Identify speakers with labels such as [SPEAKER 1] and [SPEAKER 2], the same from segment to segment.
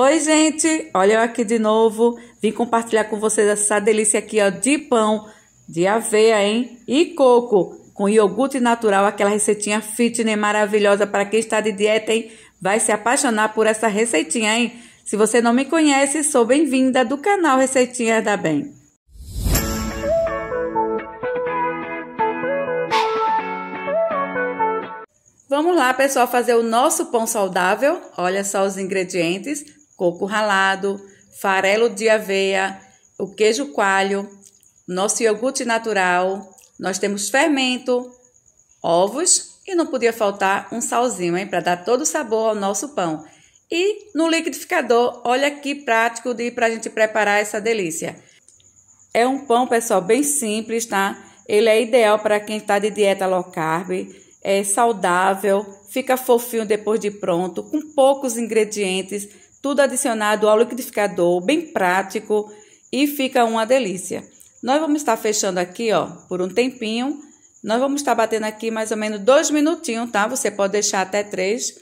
[SPEAKER 1] Oi, gente! Olha eu aqui de novo. Vim compartilhar com vocês essa delícia aqui, ó, de pão, de aveia, hein? E coco, com iogurte natural, aquela receitinha fitness maravilhosa para quem está de dieta, hein? Vai se apaixonar por essa receitinha, hein? Se você não me conhece, sou bem-vinda do canal Receitinhas da Bem. Vamos lá, pessoal, fazer o nosso pão saudável. Olha só os ingredientes coco ralado, farelo de aveia, o queijo coalho, nosso iogurte natural, nós temos fermento, ovos e não podia faltar um salzinho, hein, para dar todo o sabor ao nosso pão. E no liquidificador, olha que prático de para a gente preparar essa delícia. É um pão, pessoal, bem simples, tá? Ele é ideal para quem está de dieta low carb, é saudável, fica fofinho depois de pronto, com poucos ingredientes tudo adicionado ao liquidificador, bem prático e fica uma delícia. Nós vamos estar fechando aqui, ó, por um tempinho. Nós vamos estar batendo aqui mais ou menos dois minutinhos, tá? Você pode deixar até três.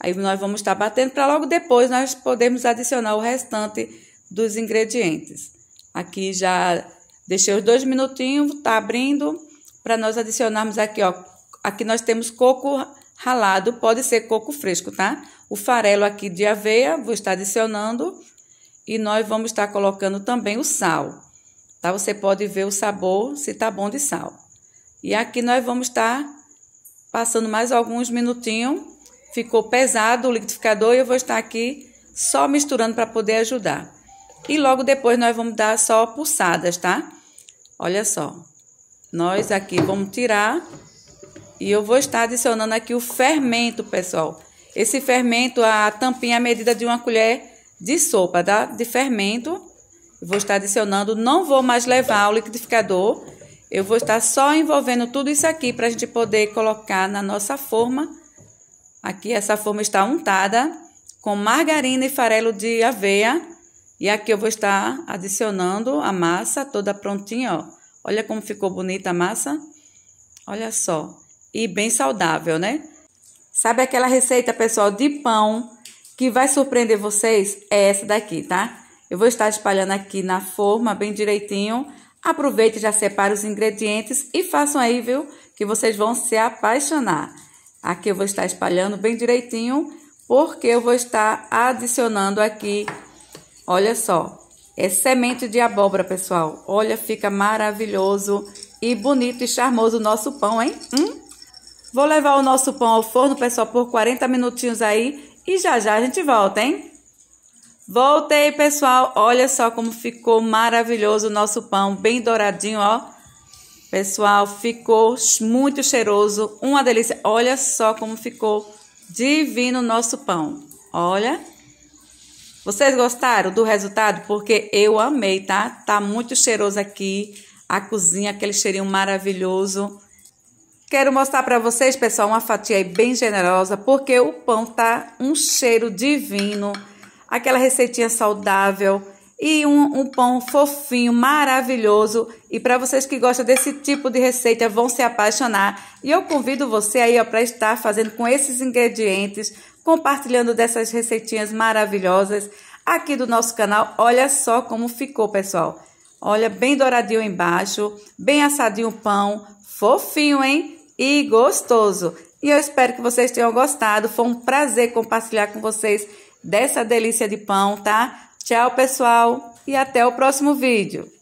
[SPEAKER 1] Aí nós vamos estar batendo para logo depois nós podemos adicionar o restante dos ingredientes. Aqui já deixei os dois minutinhos, tá abrindo para nós adicionarmos aqui, ó. Aqui nós temos coco ralado, pode ser coco fresco, tá? O farelo aqui de aveia, vou estar adicionando e nós vamos estar colocando também o sal, tá? Você pode ver o sabor, se tá bom de sal. E aqui nós vamos estar passando mais alguns minutinhos. Ficou pesado o liquidificador e eu vou estar aqui só misturando para poder ajudar. E logo depois nós vamos dar só pulsadas, tá? Olha só. Nós aqui vamos tirar e eu vou estar adicionando aqui o fermento, pessoal. Esse fermento, a tampinha, a medida de uma colher de sopa tá? de fermento. Vou estar adicionando, não vou mais levar ao liquidificador. Eu vou estar só envolvendo tudo isso aqui para a gente poder colocar na nossa forma. Aqui essa forma está untada com margarina e farelo de aveia. E aqui eu vou estar adicionando a massa toda prontinha, ó. Olha como ficou bonita a massa. Olha só e bem saudável, né? Sabe aquela receita, pessoal, de pão que vai surpreender vocês? É essa daqui, tá? Eu vou estar espalhando aqui na forma bem direitinho. Aproveite, já separe os ingredientes e façam aí, viu? Que vocês vão se apaixonar. Aqui eu vou estar espalhando bem direitinho, porque eu vou estar adicionando aqui, olha só, é semente de abóbora, pessoal. Olha, fica maravilhoso e bonito e charmoso o nosso pão, hein? Hum? Vou levar o nosso pão ao forno, pessoal, por 40 minutinhos aí e já já a gente volta, hein? Voltei, pessoal. Olha só como ficou maravilhoso o nosso pão, bem douradinho, ó. Pessoal, ficou muito cheiroso, uma delícia. Olha só como ficou divino o nosso pão. Olha. Vocês gostaram do resultado? Porque eu amei, tá? Tá muito cheiroso aqui. A cozinha, aquele cheirinho maravilhoso. Quero mostrar para vocês, pessoal, uma fatia bem generosa, porque o pão tá um cheiro divino, aquela receitinha saudável e um, um pão fofinho, maravilhoso. E para vocês que gostam desse tipo de receita, vão se apaixonar. E eu convido você aí para estar fazendo com esses ingredientes, compartilhando dessas receitinhas maravilhosas aqui do nosso canal. Olha só como ficou, pessoal. Olha, bem douradinho embaixo, bem assadinho o pão, fofinho, hein? E gostoso. E eu espero que vocês tenham gostado. Foi um prazer compartilhar com vocês dessa delícia de pão, tá? Tchau, pessoal, e até o próximo vídeo.